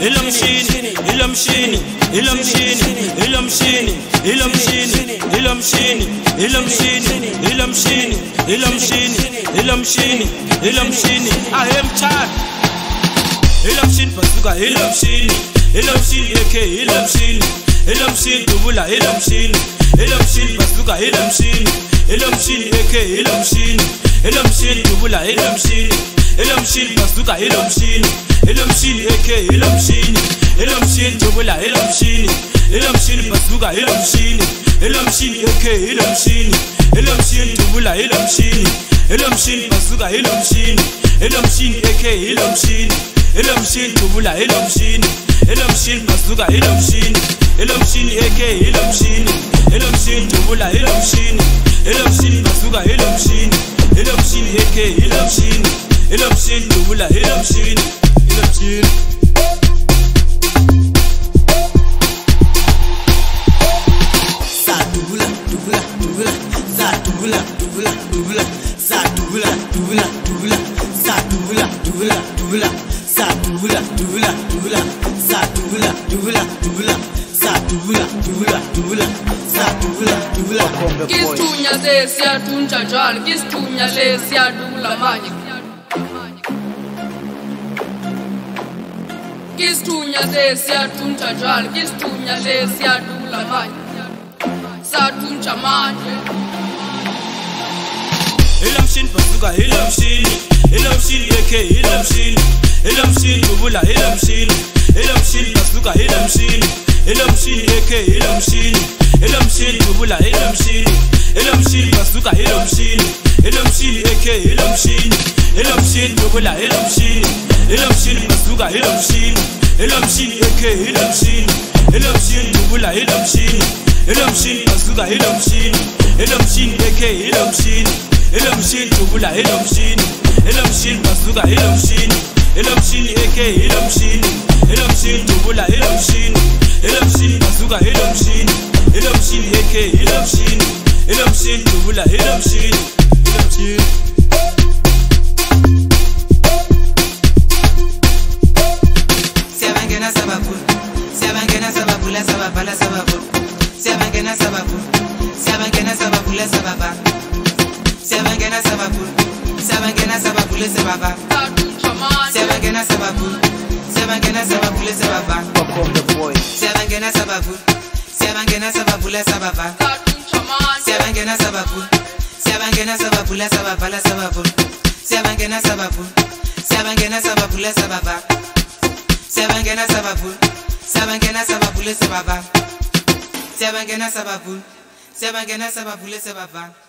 إلا مشيني إلا مشيني إلا مشيني إلا مشيني إلا مشيني إلا مشيني إلا مشيني إلا مشيني إلا مشيني إلا مشيني إلا مشيني أهم تشاد إلا مشيني بسوكا إلا مشيني إلا مشيني يكي إلا مشيني إلا مشيني دبولا إلا مشيني إلا مشيني بسوكا إلا مشيني إلا مشيني يكي إلا مشيني إلا مشيني دبولا إلا مشيني Elom shini Masuka elom shini Elom shini AK elom shini Elom shini Jobola elom shini Elom shini Masuka elom shini Elom shini AK elom shini Elom shini Jobola elom shini Elom shini Masuka elom shini Elom shini AK elom shini Elom shini Jobola elom shini Elom shini Masuka elom shini Elom shini AK elom shini Elom shini Jobola elom shini Elom shini Masuka elom shini إلى double, Double, double, مشينا double, مشينا double, dubula, double, za double, dubula, double, za double, dubula, double, za double, dubula, double, za double, dubula, Satoula, za double, dubula, double, za sia jal, double, sia Double. ngisithunya le siyathuntsha njalo ngisithunya le siyadlula manje sathuntsha manje ilomshini basuka ilomshini ilomshini yekhe ilomshini ilomshini dubula ilomshini ilomshini basuka ilomshini ilomshini yekhe ilomshini ilomshini dubula ilomshini ilomshini basuka ilomshini ilomshini yekhe ilomshini ilomshini dubula ilomshini ilo mshini ngasuka ilo mshini ilo mshini ekhe ilo mshini ilo mshini ngubula ilo mshini ilo mshini ngasuka ilo mshini ilo mshini ekhe ilo mshini ilo mshini ngubula ilo mshini ilo mshini ngasuka ilo mshini ilo mshini ekhe ilo mshini ilo mshini ngubula ilo mshini ilo mshini ngasuka ilo mshini ilo mshini ekhe ilo mshini ilo mshini ngubula ilo mshini Seven sababu siyabangena sababu siyabangena sababu le sababa siyabangena sababu siyabangena sababu le sababa siyabangena sababu siyabangena sababu le sababa siyabangena sababu siyabangena sababu le sababa siyabangena sababu siyabangena sababu le sababa la sababu siyabangena sababu siyabangena sababu le sababa siyabangena sababu siyabangena siyabavule siyabavala siyabangena siyabavula siyabangena siyabavule siyabavala